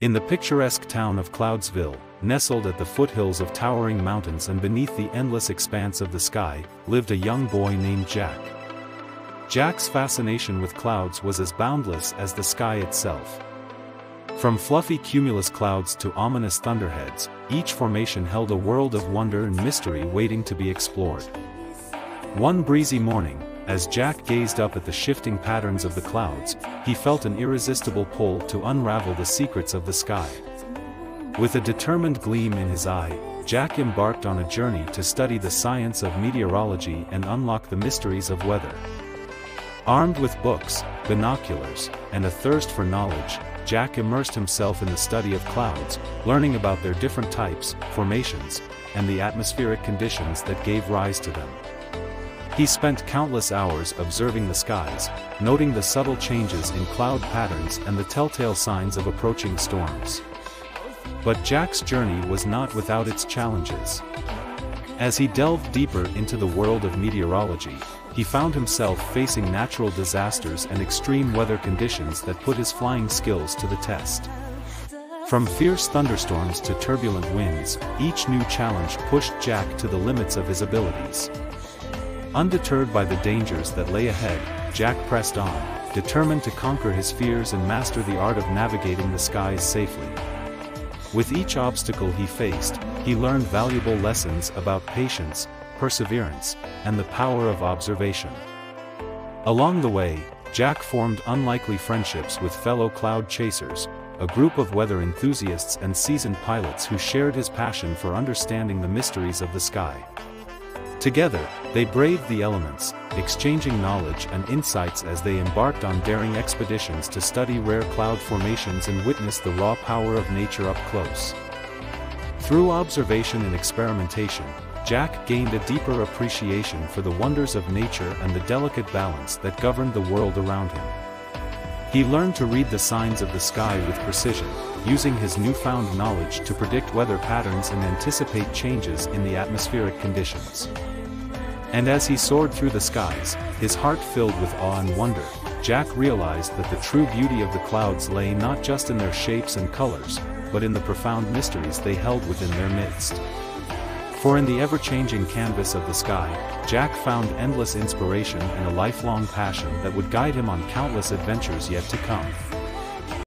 In the picturesque town of Cloudsville, nestled at the foothills of towering mountains and beneath the endless expanse of the sky, lived a young boy named Jack. Jack's fascination with clouds was as boundless as the sky itself. From fluffy cumulus clouds to ominous thunderheads, each formation held a world of wonder and mystery waiting to be explored. One breezy morning, as Jack gazed up at the shifting patterns of the clouds, he felt an irresistible pull to unravel the secrets of the sky. With a determined gleam in his eye, Jack embarked on a journey to study the science of meteorology and unlock the mysteries of weather. Armed with books, binoculars, and a thirst for knowledge, Jack immersed himself in the study of clouds, learning about their different types, formations, and the atmospheric conditions that gave rise to them. He spent countless hours observing the skies, noting the subtle changes in cloud patterns and the telltale signs of approaching storms. But Jack's journey was not without its challenges. As he delved deeper into the world of meteorology, he found himself facing natural disasters and extreme weather conditions that put his flying skills to the test. From fierce thunderstorms to turbulent winds, each new challenge pushed Jack to the limits of his abilities. Undeterred by the dangers that lay ahead, Jack pressed on, determined to conquer his fears and master the art of navigating the skies safely. With each obstacle he faced, he learned valuable lessons about patience, perseverance, and the power of observation. Along the way, Jack formed unlikely friendships with fellow cloud chasers, a group of weather enthusiasts and seasoned pilots who shared his passion for understanding the mysteries of the sky. Together, they braved the elements, exchanging knowledge and insights as they embarked on daring expeditions to study rare cloud formations and witness the raw power of nature up close. Through observation and experimentation, Jack gained a deeper appreciation for the wonders of nature and the delicate balance that governed the world around him. He learned to read the signs of the sky with precision, using his newfound knowledge to predict weather patterns and anticipate changes in the atmospheric conditions. And as he soared through the skies, his heart filled with awe and wonder, Jack realized that the true beauty of the clouds lay not just in their shapes and colors, but in the profound mysteries they held within their midst. For in the ever-changing canvas of the sky, Jack found endless inspiration and a lifelong passion that would guide him on countless adventures yet to come.